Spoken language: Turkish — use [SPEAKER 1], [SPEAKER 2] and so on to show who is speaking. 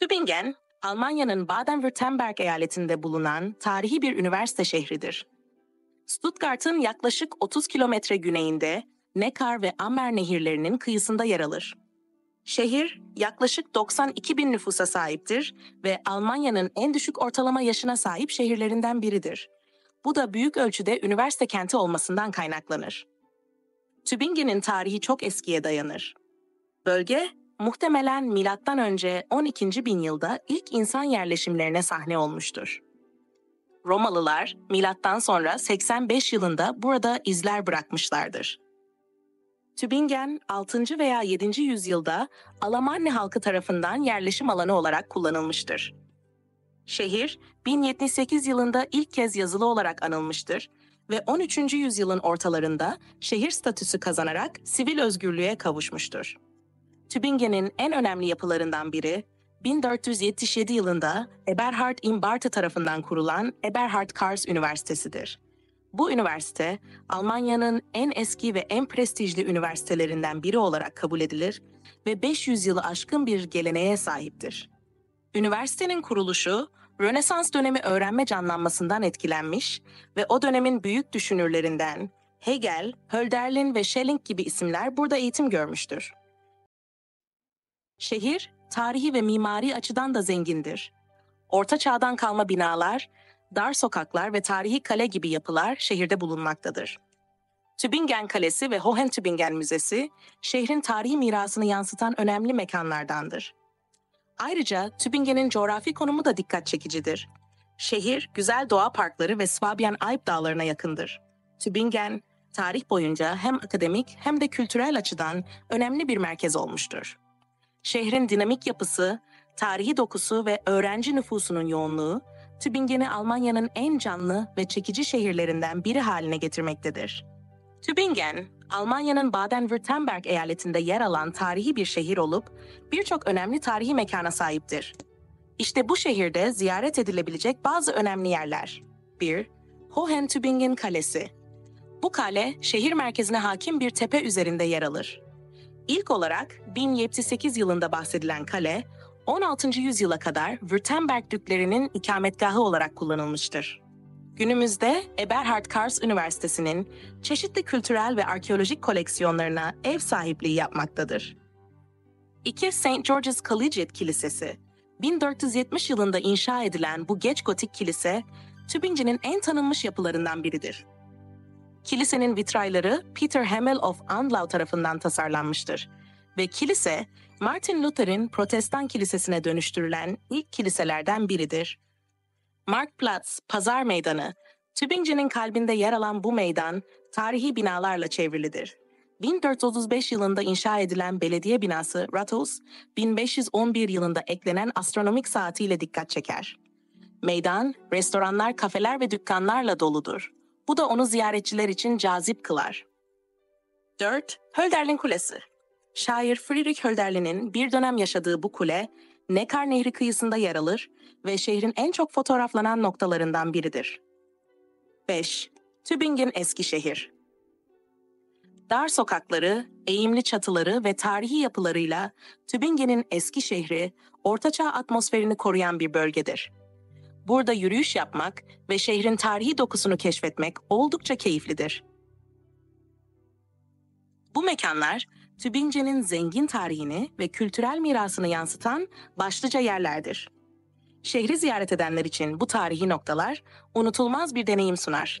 [SPEAKER 1] Tübingen, Almanya'nın Baden-Württemberg eyaletinde bulunan tarihi bir üniversite şehridir. Stuttgart'ın yaklaşık 30 kilometre güneyinde Neckar ve Ammer nehirlerinin kıyısında yer alır. Şehir yaklaşık 92 bin nüfusa sahiptir ve Almanya'nın en düşük ortalama yaşına sahip şehirlerinden biridir. Bu da büyük ölçüde üniversite kenti olmasından kaynaklanır. Tübingen'in tarihi çok eskiye dayanır. Bölge muhtemelen milattan önce 12. bin yılda ilk insan yerleşimlerine sahne olmuştur. Romalılar milattan sonra 85 yılında burada izler bırakmışlardır. Tübingen 6. veya 7. yüzyılda Alamanne halkı tarafından yerleşim alanı olarak kullanılmıştır. Şehir 1078 yılında ilk kez yazılı olarak anılmıştır ve 13. yüzyılın ortalarında şehir statüsü kazanarak sivil özgürlüğe kavuşmuştur. Tübingen'in en önemli yapılarından biri 1477 yılında Eberhard im Barte tarafından kurulan Eberhard Karls Üniversitesi'dir. Bu üniversite Almanya'nın en eski ve en prestijli üniversitelerinden biri olarak kabul edilir ve 500 yılı aşkın bir geleneğe sahiptir. Üniversitenin kuruluşu Rönesans dönemi öğrenme canlanmasından etkilenmiş ve o dönemin büyük düşünürlerinden Hegel, Hölderlin ve Schelling gibi isimler burada eğitim görmüştür. Şehir, tarihi ve mimari açıdan da zengindir. Orta çağdan kalma binalar, dar sokaklar ve tarihi kale gibi yapılar şehirde bulunmaktadır. Tübingen Kalesi ve Hohentübingen Müzesi, şehrin tarihi mirasını yansıtan önemli mekanlardandır. Ayrıca Tübingen'in coğrafi konumu da dikkat çekicidir. Şehir, güzel doğa parkları ve Swabian Alp dağlarına yakındır. Tübingen, tarih boyunca hem akademik hem de kültürel açıdan önemli bir merkez olmuştur. Şehrin dinamik yapısı, tarihi dokusu ve öğrenci nüfusunun yoğunluğu, Tübingen'i Almanya'nın en canlı ve çekici şehirlerinden biri haline getirmektedir. Tübingen, Almanya'nın Baden-Württemberg eyaletinde yer alan tarihi bir şehir olup birçok önemli tarihi mekana sahiptir. İşte bu şehirde ziyaret edilebilecek bazı önemli yerler. 1. Hohentübingen Kalesi. Bu kale şehir merkezine hakim bir tepe üzerinde yer alır. İlk olarak 1078 yılında bahsedilen kale, 16. yüzyıla kadar Württemberg düklerinin ikametgahı olarak kullanılmıştır. Günümüzde Eberhard Karls Üniversitesi'nin çeşitli kültürel ve arkeolojik koleksiyonlarına ev sahipliği yapmaktadır. 2. St. George's Collegiate Kilisesi 1470 yılında inşa edilen bu geç gotik kilise, Tübingen'in en tanınmış yapılarından biridir. Kilisenin vitrayları Peter Hamel of Andlau tarafından tasarlanmıştır ve kilise, Martin Luther'in Protestan kilisesine dönüştürülen ilk kiliselerden biridir. Marktplatz, Pazar Meydanı, Tübingen'in kalbinde yer alan bu meydan, tarihi binalarla çevrilidir. 1435 yılında inşa edilen belediye binası Rathaus, 1511 yılında eklenen astronomik saatiyle dikkat çeker. Meydan, restoranlar, kafeler ve dükkanlarla doludur. Bu da onu ziyaretçiler için cazip kılar. 4. Hölderlin Kulesi Şair Friedrich Hölderlin'in bir dönem yaşadığı bu kule, Neckar Nehri kıyısında yer alır ve şehrin en çok fotoğraflanan noktalarından biridir. 5. Tübingen eski şehir. Dar sokakları, eğimli çatıları ve tarihi yapılarıyla Tübingen'in eski şehri, ortaçağ atmosferini koruyan bir bölgedir. Burada yürüyüş yapmak ve şehrin tarihi dokusunu keşfetmek oldukça keyiflidir. Bu mekanlar Tübingen'in zengin tarihini ve kültürel mirasını yansıtan başlıca yerlerdir. Şehri ziyaret edenler için bu tarihi noktalar unutulmaz bir deneyim sunar.